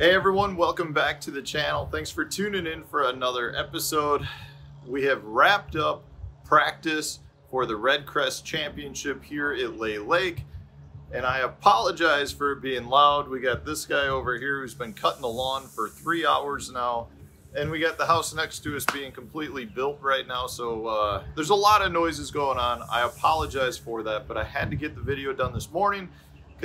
Hey everyone, welcome back to the channel. Thanks for tuning in for another episode. We have wrapped up practice for the Redcrest Championship here at Lay Lake. And I apologize for being loud. We got this guy over here who's been cutting the lawn for three hours now. And we got the house next to us being completely built right now. So uh, there's a lot of noises going on. I apologize for that, but I had to get the video done this morning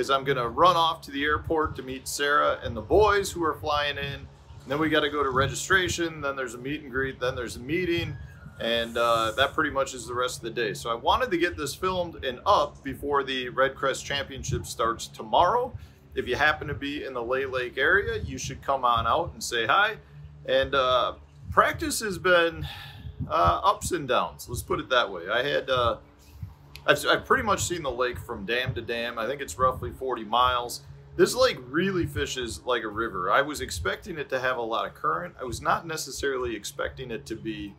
because I'm gonna run off to the airport to meet Sarah and the boys who are flying in. And then we got to go to registration. Then there's a meet and greet. Then there's a meeting, and uh, that pretty much is the rest of the day. So I wanted to get this filmed and up before the Redcrest Championship starts tomorrow. If you happen to be in the Lay Lake area, you should come on out and say hi. And uh, practice has been uh, ups and downs. Let's put it that way. I had. Uh, I've, I've pretty much seen the lake from dam to dam. I think it's roughly 40 miles. This lake really fishes like a river. I was expecting it to have a lot of current. I was not necessarily expecting it to be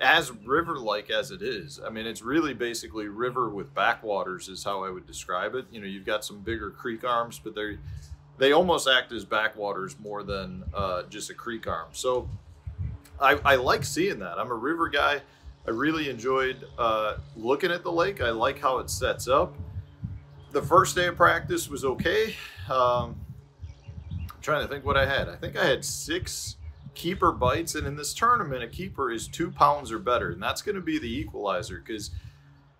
as river-like as it is. I mean, it's really basically river with backwaters is how I would describe it. You know, you've got some bigger creek arms, but they they almost act as backwaters more than uh, just a creek arm. So I, I like seeing that. I'm a river guy. I really enjoyed uh, looking at the lake. I like how it sets up. The first day of practice was okay. Um, I'm trying to think what I had. I think I had six keeper bites, and in this tournament, a keeper is two pounds or better, and that's going to be the equalizer because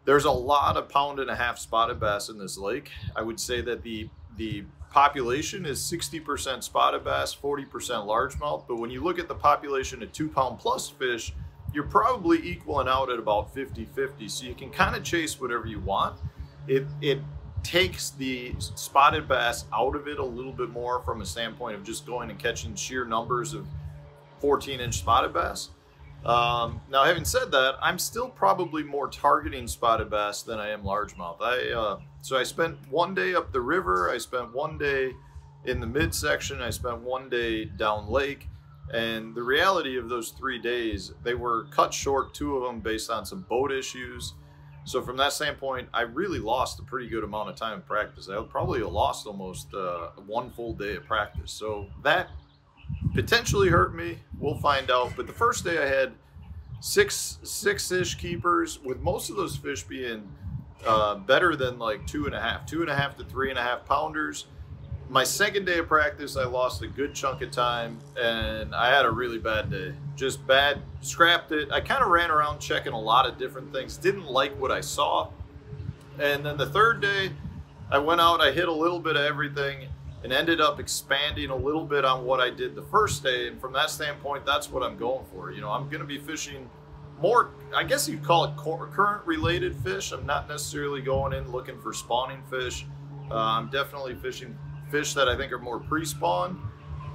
there's a lot of pound and a half spotted bass in this lake. I would say that the the population is 60% spotted bass, 40% largemouth, but when you look at the population of two pound plus fish, you're probably equaling out at about 50-50 so you can kind of chase whatever you want. It it takes the spotted bass out of it a little bit more from a standpoint of just going and catching sheer numbers of 14 inch spotted bass. Um, now having said that i'm still probably more targeting spotted bass than i am largemouth. I uh, so i spent one day up the river i spent one day in the midsection i spent one day down lake and the reality of those three days, they were cut short, two of them based on some boat issues. So from that standpoint, I really lost a pretty good amount of time in practice. I probably lost almost uh, one full day of practice. So that potentially hurt me. We'll find out. But the first day I had six six-ish keepers, with most of those fish being uh, better than like two and a half, two and a half to three and a half pounders my second day of practice, I lost a good chunk of time and I had a really bad day. Just bad, scrapped it. I kind of ran around checking a lot of different things, didn't like what I saw. And then the third day, I went out, I hit a little bit of everything and ended up expanding a little bit on what I did the first day. And from that standpoint, that's what I'm going for. You know, I'm going to be fishing more, I guess you'd call it current related fish. I'm not necessarily going in looking for spawning fish. Uh, I'm definitely fishing fish that I think are more pre-spawn,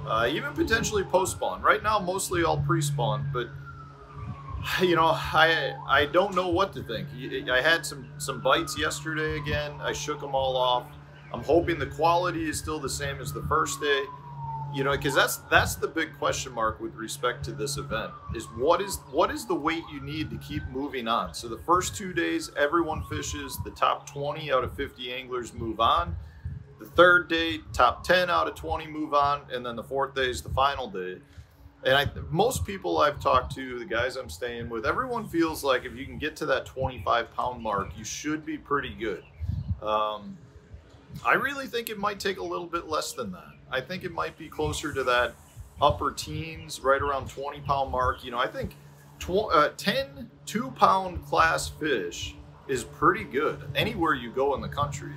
uh, even potentially post-spawn. Right now, mostly all pre-spawn, but you know, I I don't know what to think. I had some some bites yesterday again. I shook them all off. I'm hoping the quality is still the same as the first day. You know, because that's that's the big question mark with respect to this event is what is what is the weight you need to keep moving on. So the first two days, everyone fishes. The top 20 out of 50 anglers move on. The third day, top 10 out of 20 move on, and then the fourth day is the final day. And I, most people I've talked to, the guys I'm staying with, everyone feels like if you can get to that 25 pound mark, you should be pretty good. Um, I really think it might take a little bit less than that. I think it might be closer to that upper teens, right around 20 pound mark. You know, I think tw- uh, 10 two pound class fish is pretty good anywhere you go in the country.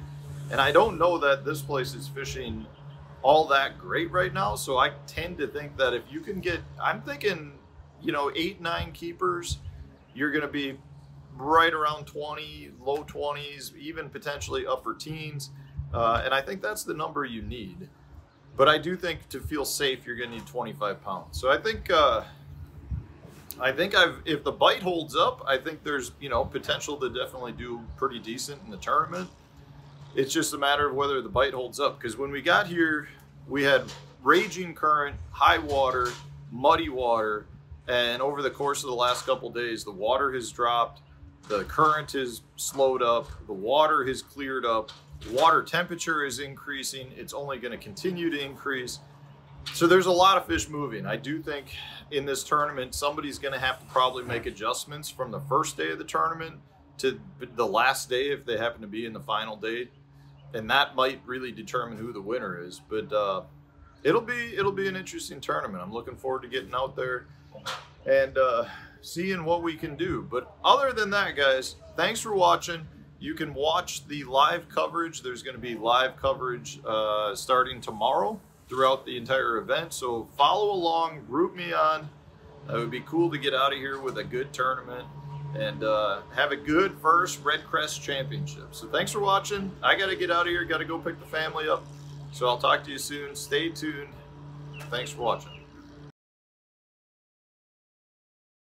And I don't know that this place is fishing all that great right now. So I tend to think that if you can get, I'm thinking, you know, eight, nine keepers, you're going to be right around 20, low 20s, even potentially upper teens. Uh, and I think that's the number you need. But I do think to feel safe, you're going to need 25 pounds. So I think, uh, I think I've, if the bite holds up, I think there's, you know, potential to definitely do pretty decent in the tournament. It's just a matter of whether the bite holds up. Because when we got here, we had raging current, high water, muddy water, and over the course of the last couple days, the water has dropped, the current has slowed up, the water has cleared up, water temperature is increasing. It's only going to continue to increase. so there's a lot of fish moving. I do think in this tournament, somebody's going to have to probably make adjustments from the first day of the tournament to the last day if they happen to be in the final day, and that might really determine who the winner is. But uh, it'll be it'll be an interesting tournament. I'm looking forward to getting out there and uh, seeing what we can do. But other than that, guys, thanks for watching. You can watch the live coverage. There's going to be live coverage uh, starting tomorrow throughout the entire event. So follow along, root me on. It would be cool to get out of here with a good tournament and uh, have a good first Redcrest Championship. So thanks for watching. I got to get out of here. Got to go pick the family up. So I'll talk to you soon. Stay tuned. Thanks for watching.